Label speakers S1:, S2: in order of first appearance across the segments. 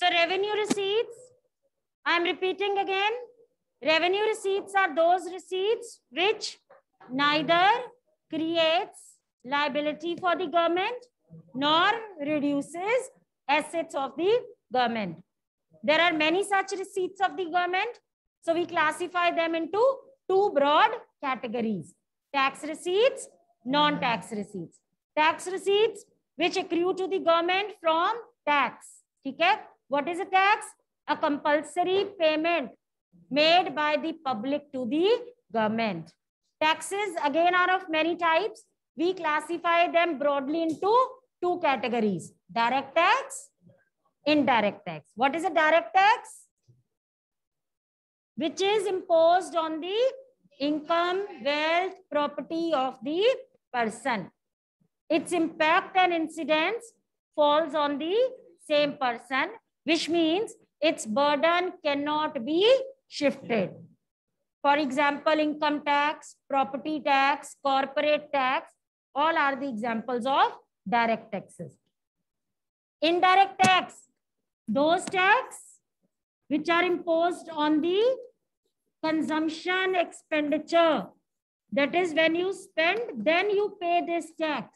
S1: So revenue receipts, I am repeating again. Revenue receipts are those receipts which neither creates liability for the government nor reduces assets of the government. There are many such receipts of the government. So we classify them into two broad categories. Tax receipts, non-tax receipts. Tax receipts which accrue to the government from tax. Okay? What is a tax? A compulsory payment made by the public to the government. Taxes again are of many types. We classify them broadly into two categories. Direct tax, indirect tax. What is a direct tax? Which is imposed on the income, wealth, property of the person. Its impact and incidence falls on the same person, which means its burden cannot be shifted. For example, income tax, property tax, corporate tax, all are the examples of direct taxes. Indirect tax, those tax which are imposed on the consumption expenditure. That is when you spend, then you pay this tax.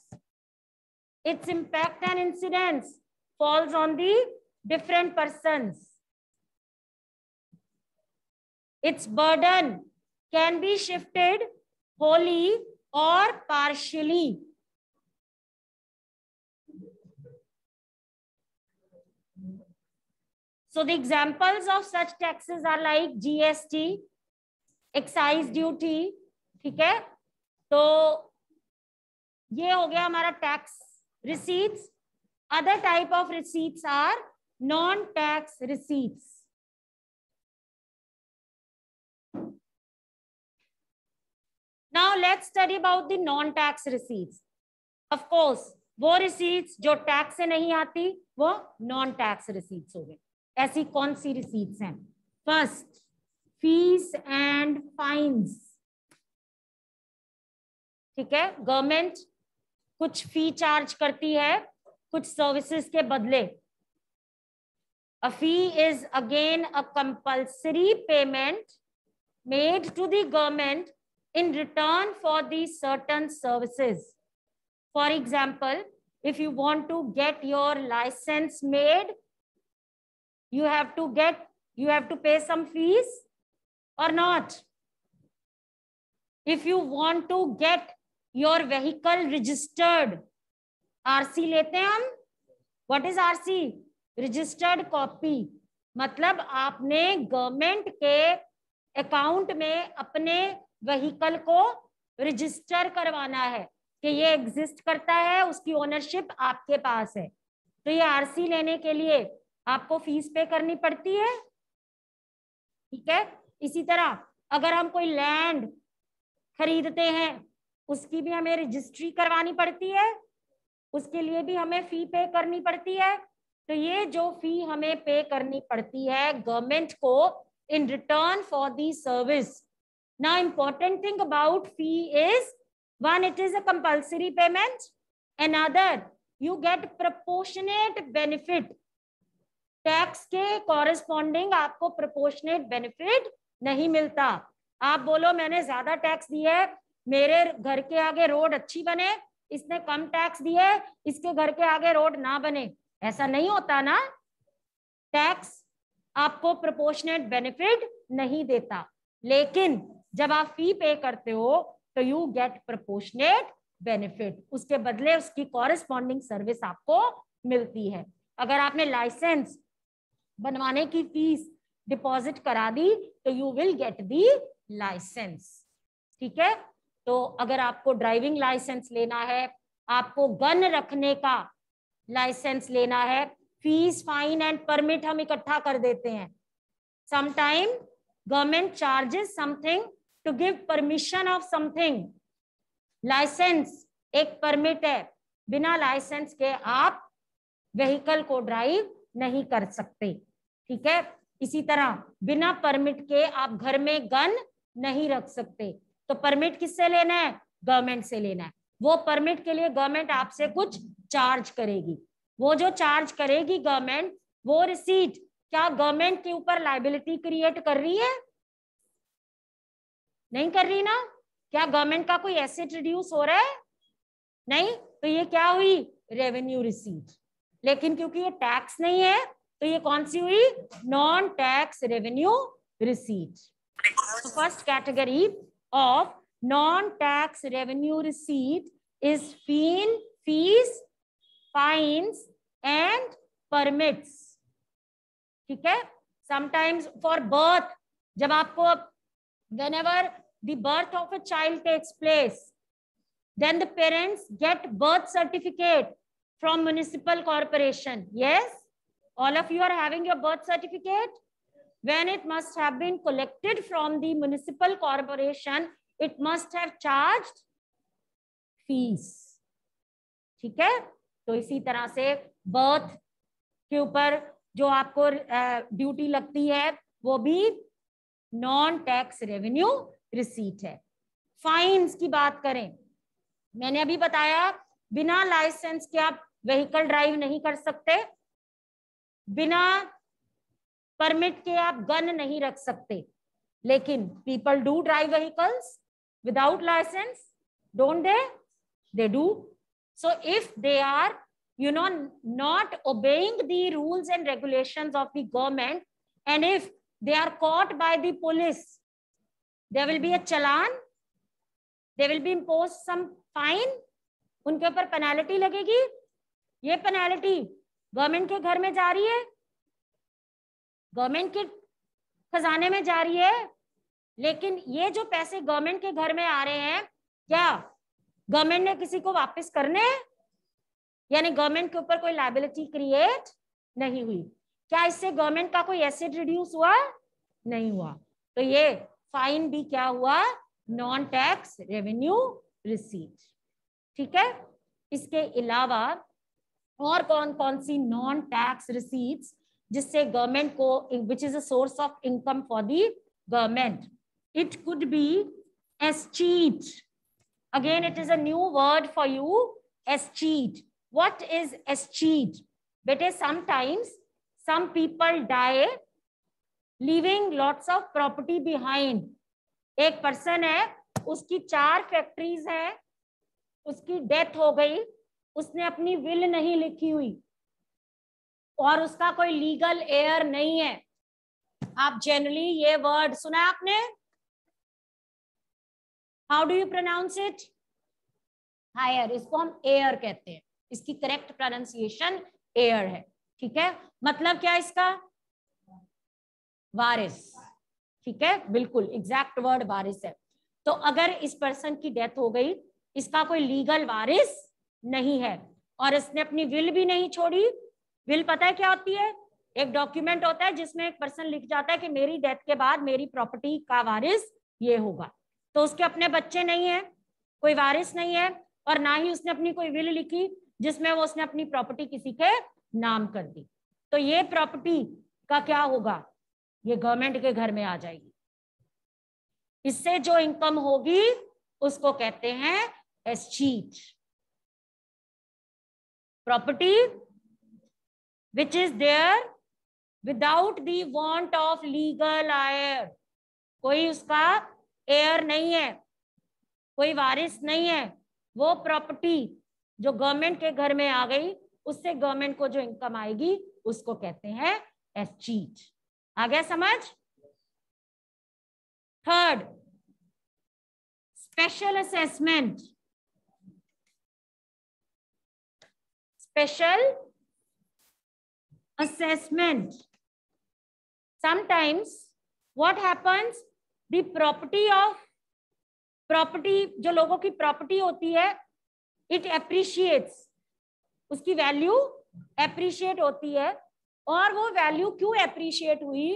S1: Its impact and incidence falls on the different persons. Its burden can be shifted wholly or partially. So the examples of such taxes are like GST, excise duty, ठीक है तो ये हो गया हमारा tax receipts other type of receipts are non tax receipts. Now, let's study about the non tax receipts. Of वो receipts जो tax से नहीं आती, वो नॉन टैक्स रिसीट्स हो गए। ऐसी कौन सी रिसीट्स हैं? फ़र्स्ट फ़ीस एंड फाइन्स ठीक है? गवर्नमेंट कुछ फ़ी चार्ज करती है, कुछ सर्विसेज़ के बदले। A fee is again a compulsory payment made to the government in return for these certain services. For example, if you want to get your license made, you have to get, you have to pay some fees or not. If you want to get your vehicle registered, RC lete hum? What is RC? Registered copy मतलब आपने government के account में अपने vehicle को register करवाना है कि ये एग्जिस्ट करता है, उसकी ओनरशिप आपके पास है। तो ये आरसी लेने के लिए आपको फ़ीस पे करनी पड़ती है। ठीक है? इसी तरह अगर हम कोई लैंड खरीदते हैं, उसकी भी हमें रजिस्ट्री करवानी पड़ती है, उसके लिए भी हमें फ़ी पे करनी पड़ती है। तो ये जो फ़ी हमें पे करनी पड़ती है गवर्नमेंट को in return for the service ना Now, important thing about fee is one, it is a compulsory payment. Another, you get proportionate benefit. Tax के कॉरेस्पॉन्डिंग आपको प्रोपोर्शनेट बेनिफिट नहीं मिलता आप बोलो मैंने ज़्यादा टैक्स दिया है मेरे घर के आगे रोड अच्छी बने इसने कम टैक्स दिया है इसके घर के आगे रोड ना बने ऐसा नहीं होता ना टैक्स आपको प्रोपोर्शनेट बेनिफिट नहीं देता। लेकिन जब आप फ़ी पे करते हो तो यू गेट प्रपोर्शनेट बेनिफिट उसके बदले उसकी कॉरेस्पॉन्डिंग सर्विस आपको मिलती है। अगर आपने लाइसेंस बनवाने की फ़ीस डिपॉजिट करा दी तो you will get the license ठीक है? तो अगर आपको ड्राइविंग लाइसेंस लेना है, आपको गन रखने का लाइसेंस लेना है, फ़ीस, फाइन एंड परमिट हम इकट्ठा कर देते हैं। Sometime government charges something to give permission of something license एक परमिट है। बिना लाइसेंस के आप व्हीकल को ड्राइव नहीं कर सकते। ठीक है? इसी तरह बिना परमिट के आप घर में गन नहीं रख सकते। तो परमिट किससे लेना है? गवर्नमेंट से लेना है। वो परमिट के लिए गवर्नमेंट आपसे कुछ चार्ज करेगी। वो जो चार्ज करेगी गवर्नमेंट वो रिसीट क्या गवर्नमेंट के ऊपर लाइबिलिटी क्रिएट कर रही है? नहीं कर रही ना? क्या गवर्नमेंट का कोई एसेट रिड्यूस हो रहा है? नहीं? तो ये क्या हुई? रेवेन्यू रिसीट लेकिन क्योंकि ये टैक्स नहीं है तो ये कौन सी हुई? Non tax revenue receipt first category of non tax revenue receipt is fee fees fines and permits ठीक है समटाइम्स फॉर बर्थ जब आपको whenever the birth of a child takes place then the parents get birth certificate from municipal corporation yes all of you are having your birth certificate when it must have been collected from the municipal corporation it must have charged fees. ठीक है? तो इसी तरह से birth के ऊपर जो आपको ड्यूटी लगती है, वो भी नॉन टैक्स रेवेन्यू रिसीट है। फाइन्स की बात करें। मैंने अभी बताया, बिना लाइसेंस के आप व्हीकल ड्राइव नहीं कर सकते। बिना परमिट के आप गन नहीं रख सकते। लेकिन people do drive vehicles without license don't they they do so if they are you know not obeying the rules and regulations of the government and if they are caught by the police there will be a challan there will be imposed some fine उनके ऊपर penalty लगेगी ये penalty government के घर में जा रही है गवर्नमेंट के खजाने में जा रही है लेकिन ये जो पैसे गवर्नमेंट के घर में आ रहे हैं, क्या गवर्नमेंट ने किसी को वापस करने? यानी गवर्नमेंट के ऊपर कोई लाइबिलिटी क्रिएट नहीं हुई। क्या इससे गवर्नमेंट का कोई एसेट रिड्यूस हुआ? नहीं हुआ। तो ये फाइन भी क्या हुआ? नॉन टैक्स रेवेन्यू रिसीट ठीक है? इसके अलावा और कौन कौन सी नॉन टैक्स रिसीट्स जिससे गवर्नमेंट को which is a source of income for the government be escheat again it is a new word for you escheat what is escheat bete sometimes some people die leaving lots of property behind. एक person है, उसकी चार factories है, उसकी death हो गई, उसने अपनी विल नहीं लिखी हुई, और उसका कोई लीगल एयर नहीं है। आप जनरली ये वर्ड सुना है आपने? How do you pronounce it heir इसको हम एयर कहते हैं। इसकी करेक्ट प्रोनाउंसिएशन एयर है। ठीक है? मतलब क्या इसका? वारिस। ठीक है? बिल्कुल एग्जैक्ट वर्ड वारिस है। तो अगर इस पर्सन की डेथ हो गई, इसका कोई लीगल वारिस नहीं है और इसने अपनी विल भी नहीं छोड़ी विल पता है क्या होती है? एक डॉक्यूमेंट होता है जिसमें एक पर्सन लिख जाता है कि मेरी डेथ के बाद मेरी प्रॉपर्टी का वारिस ये होगा। तो उसके अपने बच्चे नहीं है, कोई वारिस नहीं है और ना ही उसने अपनी कोई विल लिखी जिसमें वो उसने अपनी प्रॉपर्टी किसी के नाम कर दी। तो ये प्रॉपर्टी का क्या होगा? ये गवर्नमेंट के घर में आ जाएगी। इससे जो इनकम होगी, उसको कहते हैं escheat property which is there without the want of legal heir कोई उसका एयर नहीं है, कोई वारिस नहीं है, वो प्रॉपर्टी जो गवर्नमेंट के घर में आ गई, उससे गवर्नमेंट को जो इनकम आएगी, उसको कहते हैं एस्चीट आ गया समझ? Third special assessment special assessment. Sometimes what happens? Property of, property, जो लोगों की प्रॉपर्टी होती है इट एप्रिशिएट्स उसकी वैल्यू एप्रिशिएट होती है, और वो वैल्यू क्यों एप्रिशिएट हुई?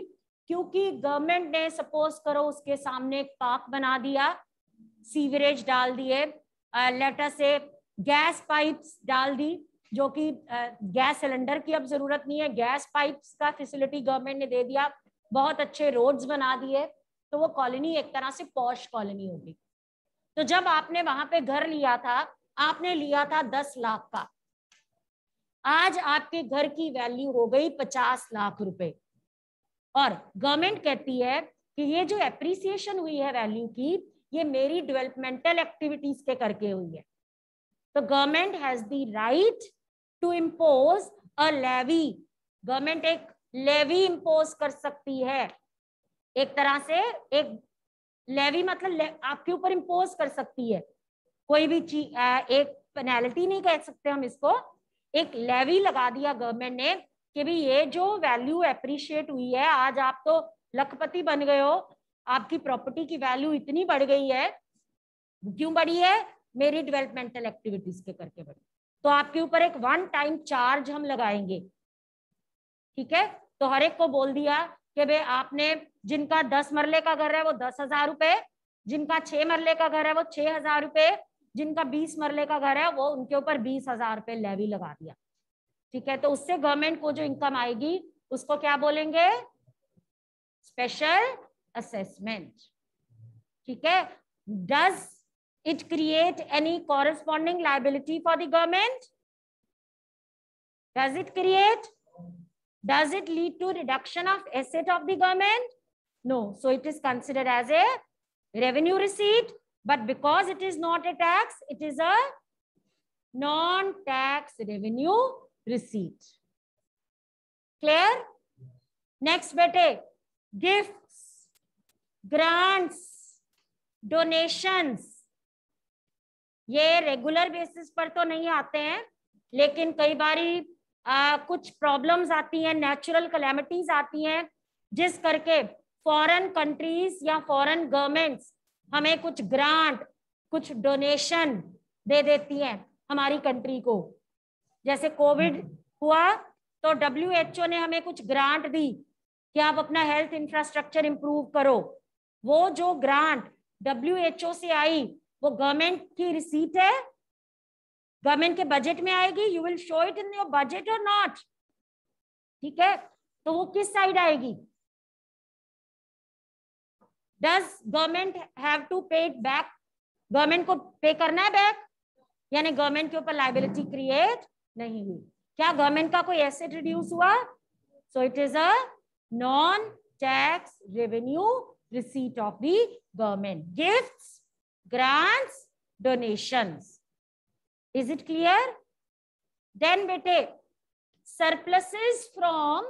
S1: क्योंकि गवर्नमेंट ने सपोज़ करो उसके सामने एक पार्क बना दिया सीवरेज डाल दिए लेटर से गैस पाइप्स डाल दी, जो कि गैस सिलेंडर की अब ज़रूरत नहीं है गैस पाइप्स का फैसिलिटी गवर्नमेंट ने दे दिया, बहुत अच्छे रोड्स बना दिए तो वो कॉलोनी एक तरह से पॉश कॉलोनी होगी। तो जब आपने वहाँ पे घर लिया था, आपने लिया था दस लाख का। आज आपके घर की वैल्यू हो गई पचास लाख रुपए। और गवर्नमेंट कहती है कि ये जो एप्रिसिएशन हुई है वैल्यू की, ये मेरी डेवलपमेंटल एक्टिविटीज़ के करके हुई है। तो government has the right to impose a levy government एक लेवी इम्पोज कर सकती है। एक तरह से एक लेवी मतलब ले, आपके ऊपर इम्पोज कर सकती है। कोई भी चीज़ एक पेनल्टी नहीं कह सकते हम इसको। एक लेवी लगा दिया गवर्नमेंट ने कि भी ये जो वैल्यू एप्रिशिएट हुई है आज आप तो लखपति बन गए हो आपकी प्रॉपर्टी की वैल्यू इतनी बढ़ गई है क्यों बढ़ी है? मेरी डेवलपमेंटल एक्टिविटीज़ के करके बढ़ी। तो आपके ऊपर एक वन टाइम चार्ज हम लगाएँगे। ठीक है? तो हर एक को बोल दिया कि भाई आपने जिनका दस मरले का घर है वो दस हज़ार रुपए, जिनका छह मरले का घर है वो छह हज़ार रुपए, जिनका बीस मरले का घर है वो उनके ऊपर बीस हज़ार रुपए लेवी लगा दिया। ठीक है तो उससे गवर्नमेंट को जो इनकम आएगी, उसको क्या बोलेंगे? स्पेशल असेसमेंट ठीक है does it create any corresponding liability for the government does it create Does it lead to reduction of asset of the government? No. So it is considered as a revenue receipt. But because it is not a tax, it is a non-tax revenue receipt. Clear? Next bete, gifts, grants, donations. ये regular basis पर तो नहीं आते हैं लेकिन कई बारी आ, कुछ प्रॉब्लम्स आती हैं नेचुरल कलेमिटीज आती हैं जिस करके फॉरेन कंट्रीज़ या फॉरेन गवर्नमेंट्स हमें कुछ ग्रांट कुछ डोनेशन दे देती हैं हमारी कंट्री को। जैसे कोविड हुआ तो डब्ल्यू ओ ने हमें कुछ ग्रांट दी कि आप अपना हेल्थ इंफ्रास्ट्रक्चर इंप्रूव करो। वो जो ग्रांट डब्ल्यू ओ से आई वो गवर्नमेंट की रिसीट है। गवर्नमेंट के बजट में आएगी you will show it in your budget और नॉट ठीक है? तो वो किस साइड आएगी? Does government have to pay it back government को पे करना है बैक यानी गवर्नमेंट के ऊपर लाइबिलिटी क्रिएट नहीं हुई। क्या गवर्नमेंट का कोई एसेट रिड्यूस हुआ? So it is a non tax revenue receipt of the government gifts grants donations Is it clear? Then bete, surpluses from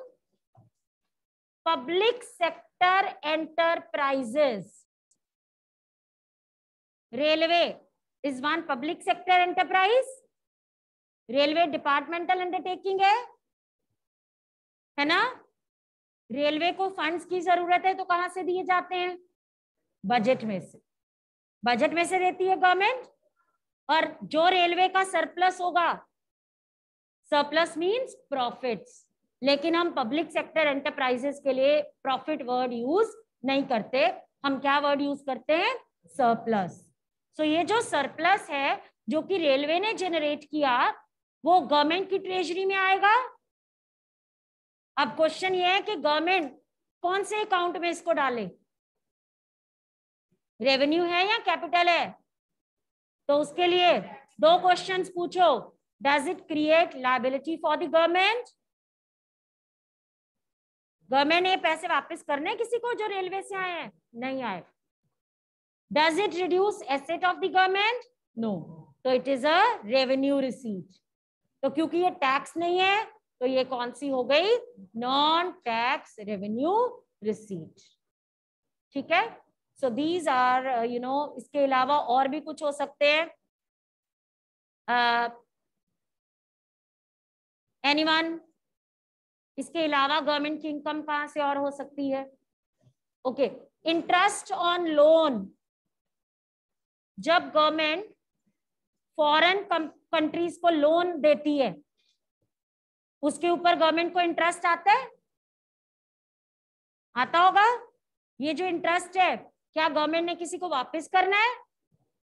S1: public sector enterprises. Railway is one public sector enterprise. Railway departmental undertaking है है ना? Railway को funds की ज़रूरत है तो कहाँ से दिए जाते हैं? बजट में से। बजट में से देती है गवर्नमेंट और जो रेलवे का सरप्लस होगा सरप्लस मींस प्रॉफिट्स लेकिन हम पब्लिक सेक्टर एंटरप्राइजेस के लिए प्रॉफिट वर्ड यूज़ नहीं करते। हम क्या वर्ड यूज़ करते हैं? सरप्लस सो so, ये जो सरप्लस है, जो कि रेलवे ने जनरेट किया, वो गवर्नमेंट की ट्रेजरी में आएगा। अब क्वेश्चन ये है कि गवर्नमेंट कौन से अकाउंट में इसको डाले? रेवेन्यू है या कैपिटल है? तो उसके लिए दो क्वेश्चंस पूछो। Does it create liability for the government government ने पैसे वापस करने किसी को जो रेलवे से आए हैं? नहीं आए। Does it reduce asset of the government no तो it is a revenue receipt तो क्योंकि ये टैक्स नहीं है तो ये कौन सी हो गई? नॉन टैक्स रेवेन्यू रिसीट ठीक है? So these are you know इसके अलावा और भी कुछ हो सकते हैं। एनीवन uh, इसके अलावा गवर्नमेंट की इनकम कहाँ से और हो सकती है? ओके इंटरेस्ट ऑन लोन जब गवर्नमेंट फॉरेन कंट्रीज़ को लोन देती है, उसके ऊपर गवर्नमेंट को इंटरेस्ट आता है? आता होगा। ये जो इंटरेस्ट है, क्या गवर्नमेंट ने किसी को वापस करना है?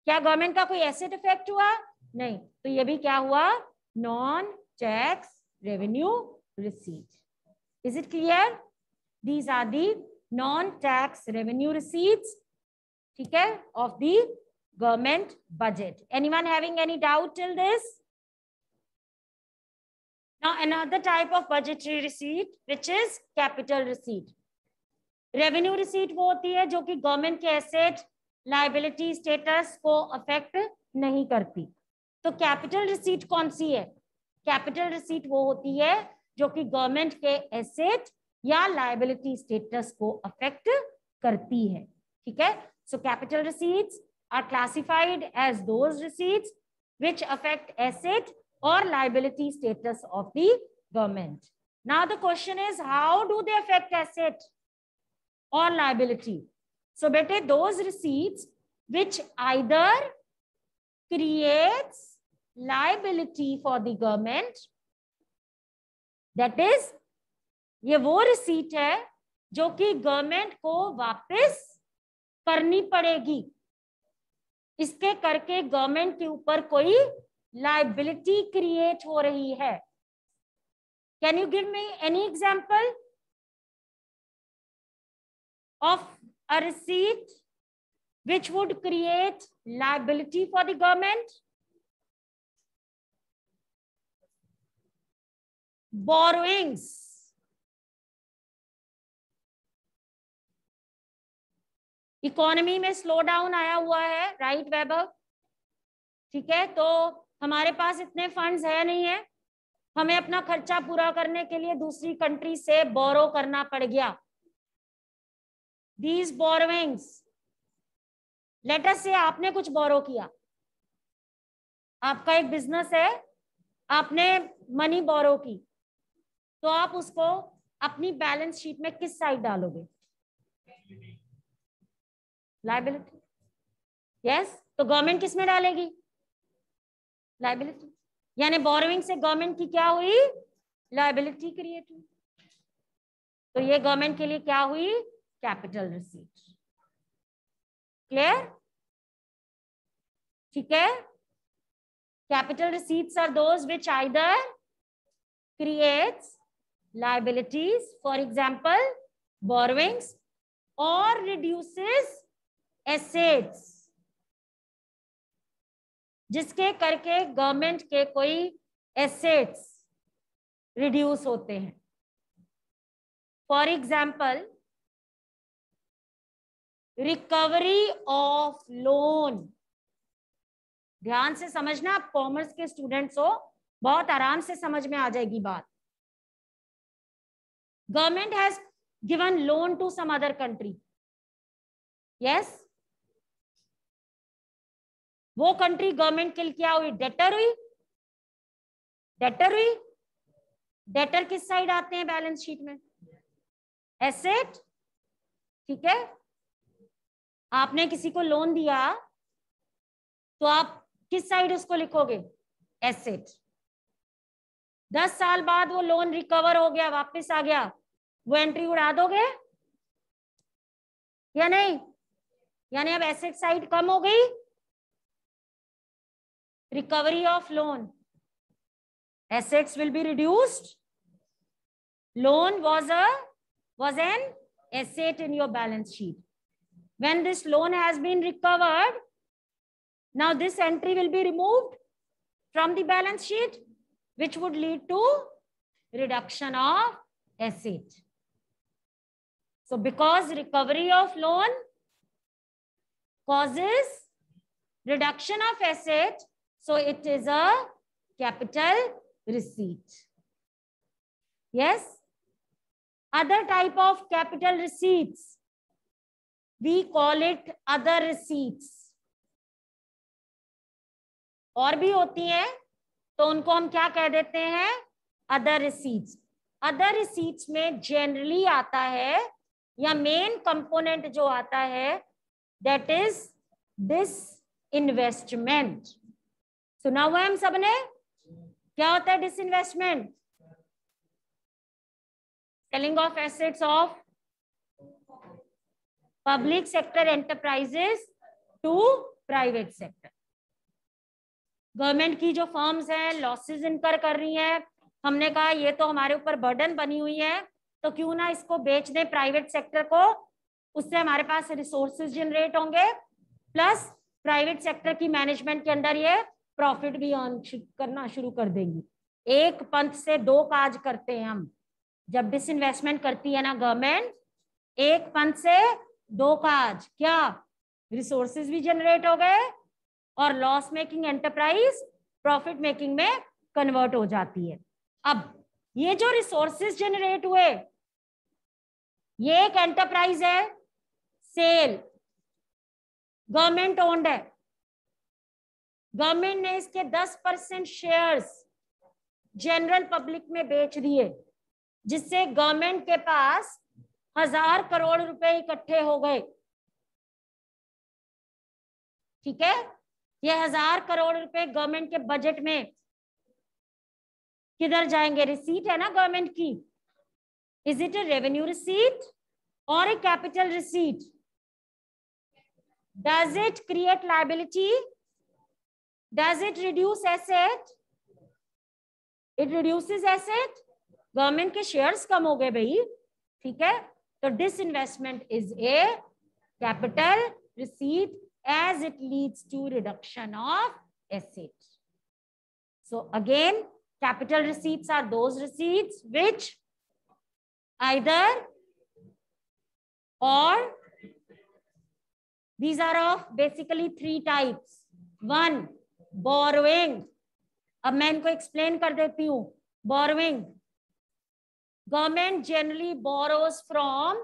S1: क्या गवर्नमेंट का कोई एसेट इफ़ेक्ट हुआ? नहीं। तो ये भी क्या हुआ? Non tax revenue is it clear these are the non tax revenue receipts ठीक है of the government budget anyone having any doubt till this Now, another type of budgetary receipt, which is capital receipt. Revenue receipt वो होती है जो कि government के asset liability status को affect नहीं करती। तो कैपिटल रिसीट कौन सी है? कैपिटल रिसीट वो होती है जो कि गवर्नमेंट के एसेट या लाइबिलिटी स्टेटस को अफेक्ट करती है। ठीक है? So capital receipts are classified as those which affect asset और liability status of the government now the question is how do they affect asset और लाइबिलिटी सो बेटे those receipts which either creates liability for the government that is, ये वो receipt है जो कि government को वापस करनी पड़ेगी। इसके करके गवर्नमेंट के ऊपर कोई लाइबिलिटी क्रिएट हो रही है। Can you give me any example of a receipt which would create liability for the government? Borrowings. Economy में स्लो डाउन आया हुआ है राइट वैभव ठीक है तो हमारे पास इतने फंड्स है नहीं है। हमें अपना खर्चा पूरा करने के लिए दूसरी कंट्री से बोरो करना पड़ गया। दीज बोरोविंग्स लेटर से आपने कुछ बोरो किया। आपका एक बिज़नेस है, आपने मनी बोरो की। तो आप उसको अपनी बैलेंस शीट में किस साइड डालोगे? Liability yes yes? तो गवर्नमेंट किसमें डालेगी? लाइबिलिटी यानी बोरोइंग से गवर्नमेंट की क्या हुई? लाइबिलिटी क्रिएट हुई तो ये गवर्नमेंट के लिए क्या हुई? कैपिटल रिसीट क्लियर ठीक है? Capital receipts are those which either creates liabilities, for example, borrowings, or reduces assets. जिसके करके गवर्नमेंट के कोई एसेट्स रिड्यूस होते हैं। For example recovery of loan ध्यान से समझना आप कॉमर्स के स्टूडेंट्स हो, बहुत आराम से समझ में आ जाएगी बात। Government has given loan to some other country. Yes? वो कंट्री गवर्नमेंट के लिए क्या हुई डेटर हुई? डेटर हुई? डेटर किस साइड आते हैं बैलेंस शीट में? एसेट ठीक है? आपने किसी को लोन दिया तो आप किस साइड उसको लिखोगे? एसेट दस साल बाद वो लोन रिकवर हो गया, वापस आ गया। वो एंट्री उड़ा दोगे? या नहीं? यानी अब एसेट साइड कम हो गई? Recovery of loan assets will be reduced loan was a was an asset in your balance sheet when this loan has been recovered now this entry will be removed from the balance sheet which would lead to reduction of asset So because recovery of loan causes reduction of asset, so it is a capital receipt. Yes. Other type of capital receipts, we call it other receipts. और भी होती हैं तो उनको हम क्या कह देते हैं अदर रिसीट्स अदर रिसीट्स में जनरली आता है या मेन कंपोनेंट जो आता है दैट इज़ दिस इन्वेस्टमेंट सुना हुआ है हम सबने? क्या होता है disinvestment selling of assets of public sector enterprises to private sector government की जो फर्म्स हैं लॉसेस इनकर कर रही हैं। हमने कहा, ये तो हमारे ऊपर बर्डन बनी हुई है। तो क्यों ना इसको बेच दें प्राइवेट सेक्टर को? उससे हमारे पास रिसोर्सेज जनरेट होंगे प्लस प्राइवेट सेक्टर की मैनेजमेंट के अंडर ये प्रॉफिट भी अर्न करना शुरू कर देंगी। एक पंथ से दो काज करते हैं हम। जब डिसइन्वेस्टमेंट करती है ना गवर्नमेंट एक पंथ से दो काज, क्या? रिसोर्सेज भी जनरेट हो गए और loss making enterprise profit making में कन्वर्ट हो जाती है। अब ये जो रिसोर्सेज जनरेट हुए ये एक एंटरप्राइज है सेल गवर्नमेंट ओन्ड है. गवर्नमेंट ने इसके 10 परसेंट शेयर्स जनरल पब्लिक में बेच दिए, जिससे गवर्नमेंट के पास हज़ार करोड़ रुपए इकट्ठे हो गए। ठीक है? ये हज़ार करोड़ रुपए गवर्नमेंट के बजट में किधर जाएँगे? रिसीट है ना गवर्नमेंट की। Is it a revenue receipt और a capital receipt does it create liability does it reduce asset it reduces asset government के शेयर्स कम हो गए भाई ठीक है तो disinvestment is a capital receipt as it leads to reduction of asset. So again, capital receipts are those receipts which either or these are of basically three types. One, borrowing. अब मैं इनको explain कर देती हूँ borrowing government generally borrows from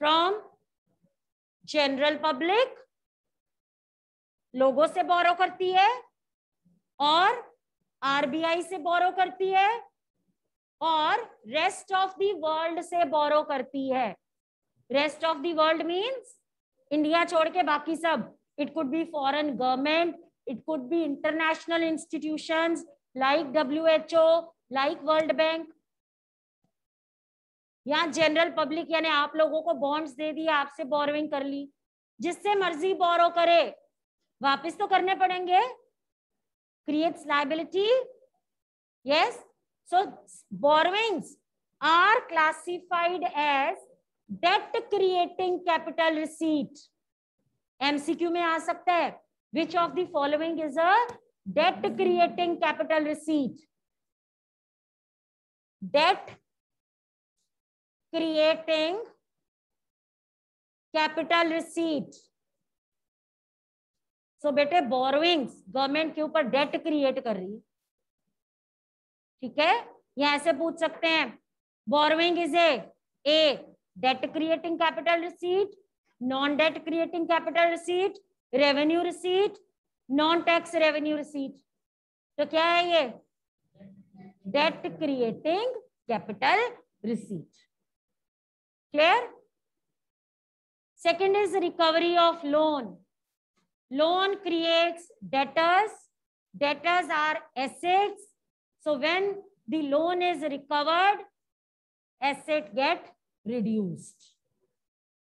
S1: from general public लोगों से borrow करती है और आरबीआई से बोरो करती है और रेस्ट ऑफ़ द वर्ल्ड से बोरो करती है। Rest of the world means India छोड़ के बाकी सब। It could be foreign government it could be international institutions like WHO like world bank या जनरल पब्लिक यानी आप लोगों को बॉन्ड्स दे दिए, आपसे बोरोइंग कर ली। जिससे मर्ज़ी बोरो करे। वापस तो करने पड़ेंगे। Creates liability yes so borrowings are classified as debt creating capital receipt MCQ में आ सकता है। Which of the following is a debt creating capital receipt debt creating capital receipt so बेटे बोरोइंग्स गवर्नमेंट के ऊपर डेट क्रिएट कर रही है। ठीक है या ऐसे पूछ सकते हैं borrowing is a debt creating capital receipt non debt creating capital receipt revenue receipt non tax revenue receipt तो क्या है ये debt creating capital receipt clear Second is recovery of loan. Loan creates debtors. Debtors are assets. So when the loan is recovered, asset get reduced.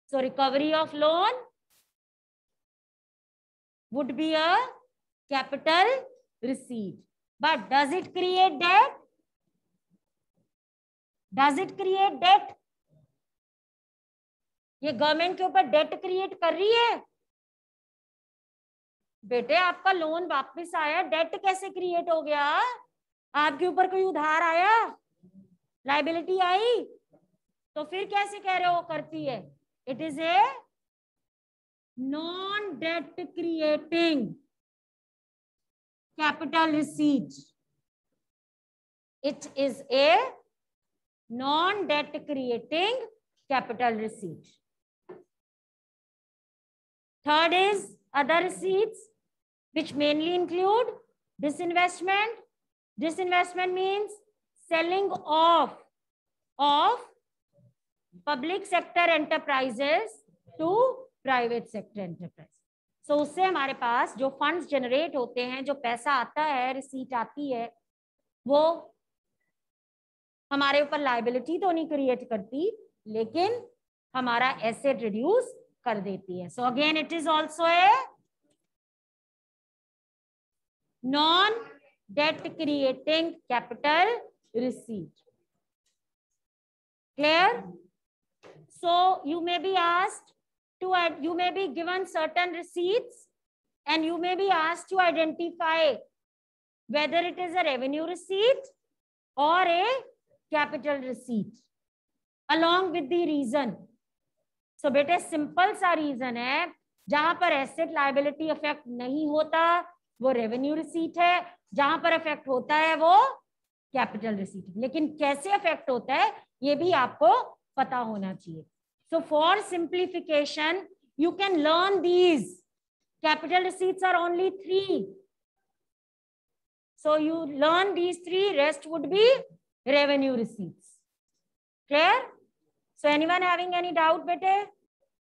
S1: So recovery of loan would be a capital receipt. But does it create debt? Does it create debt? ये government के ऊपर date create कर रही है बेटे आपका loan वापस आया डेट कैसे क्रिएट हो गया आपके ऊपर कोई उधार आया? लाइबिलिटी आई? तो फिर कैसे कह रहे हो करती है? It is a non debt creating capital receipt it is a non debt creating capital receipt Third is other receipts, which mainly include disinvestment. Disinvestment means selling off of public sector enterprises to private sector enterprise. so, उससे हमारे पास जो funds generate होते हैं जो पैसा आता है receipt आती है वो हमारे ऊपर लाइबिलिटी तो नहीं क्रिएट करती लेकिन हमारा एसेट रिड्यूस कर देती है so again it is also a non debt creating capital receipt clear so you may be asked to you may be given certain receipts and you may be asked to identify whether it is a revenue receipt or a capital receipt along with the reason so बेटे simple सा reason है जहाँ पर asset liability affect नहीं होता वो revenue receipt है, जहाँ पर अफेक्ट होता है वो कैपिटल रिसीट लेकिन कैसे अफेक्ट होता है, ये भी आपको पता होना चाहिए। So for simplification you can learn these capital receipts are only three so you learn these three, rest would be revenue receipts clear? So anyone having any doubt bete